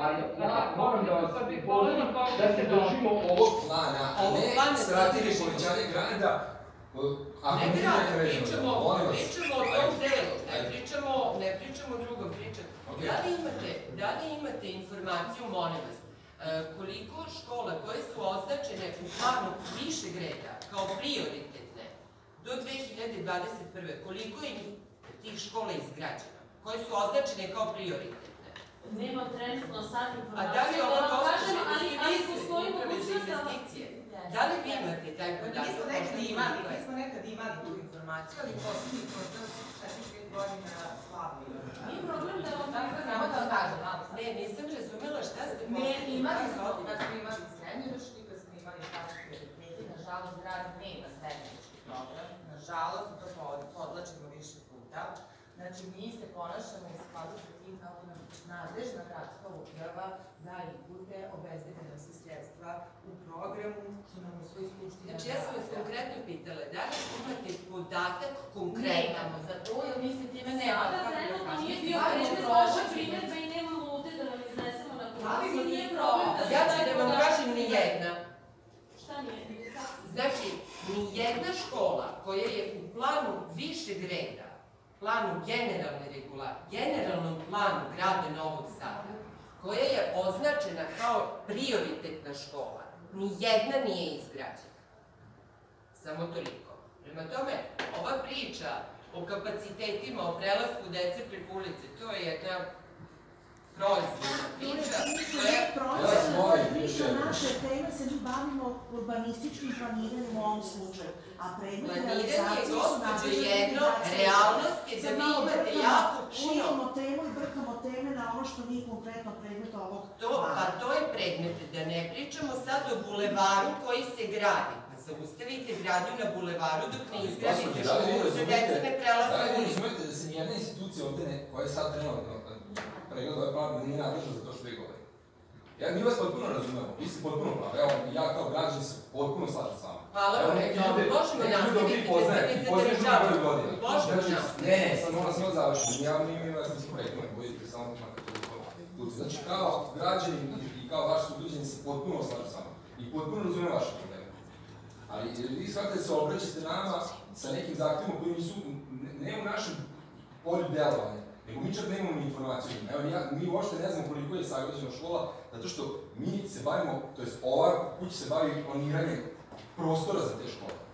ali ja moram da vas Sad da se da- držimo ovog plana, a ne strategije povećanja grada. Ne krenemo, pričamo, pričamo o tom delu, ne pričamo, ne pričamo o drugom, pričamo. Da li imate, da li imate informaciju, molim vas, e, koliko škola koje su označene u planu višeg reda kao prioritetne do 2021. koliko je tih škola izgrađeno, koje su označene kao prioritetne? Nemam trenutno sad A da li ovo ali, ali postoji da... investicije? Da li vi imate taj Mi podatak? smo nekad imali, mi smo nekad imali tu informaciju, ali poslednjih možda 4-5 godina slabo. Nije problem da vam Tako da samo da vam kažem, sad. Ne, nisam razumela šta ste Ne, poslednji imali smo, kad smo imali srednjoročki, kad smo imali prioriteti, nažalost, grad nema srednjoročki program, nažalost, to pod- podlačimo više puta. Znači, mi se ponašamo u skladu sa tim kako nam nadležna gradska uprava da inpute, obezbede nam se sredstva u programu, što nam u svoj skupština Znači, ja sam vas konkretno pitala, da li imate podatak konkretan? Nemamo za to, jer mi se time ne Sada da trenutno nije Mi bio predmet vaše primedbe i nemamo ovde da vam iznesemo na Ali komisiji. mi Nije problem da se Ja ću da vam kažem ni jedna. Šta nije? Znači, ni jedna škola koja je u planu višeg reda, planu generalne regulacije, generalnom planu grada Novog Sada, koja je označena kao prioritetna škola, ni jedna nije izgrađena. Samo toliko. Prema tome, ova priča o kapacitetima, o prelasku dece preko ulice, to je jedna naše teme se mi bavimo urbanističkim planiranjem u ovom slučaju, a predmet realizacije su nadležne jedno, realnost je da vi imate jako puno. Širimo temu i brkamo teme na ono što nije konkretno predmet ovog To, pa to je predmet, da ne pričamo sad o bulevaru koji se gradi. Pa zaustavite gradnju na bulevaru dok ne izgradite da školu, da razumete- deca ne prelaze Da li vi ulicu. razumete da se nijedna institucija ovde ne, koja je sad trenutno pregled ovaj plan nije nadležna za to što vi govorite? Ja, mi vas potpuno razumemo, vi ste potpuno pravi. Evo, ja kao građan se potpuno slažem s vama. Hvala vam, neki dobro, možemo neki ljude nastaviti, vi da se poznajete, ne poznajete zadržavamo. mnogo godina. Možemo Znači, nastaviti. Ne, ne, sad moram samo završiti. Ja mi mi vas nisam rekao, ne budete samo makar to tu. Znači, kao građanin i- i kao vaš sugrađanin se potpuno slažem s vama. I potpuno razumem vaše probleme. Ali vi shvatite da se obraćate nama sa nekim zahtjevima koji nisu, ne, ne u našem polju delovanja, nego mi čak nemamo informaciju. Evo, ja, mi uopšte ne znamo koliko je sagrađena škola, zato što mi se bavimo, to jest ova kuća se bavi planiranjem prostora za te škole.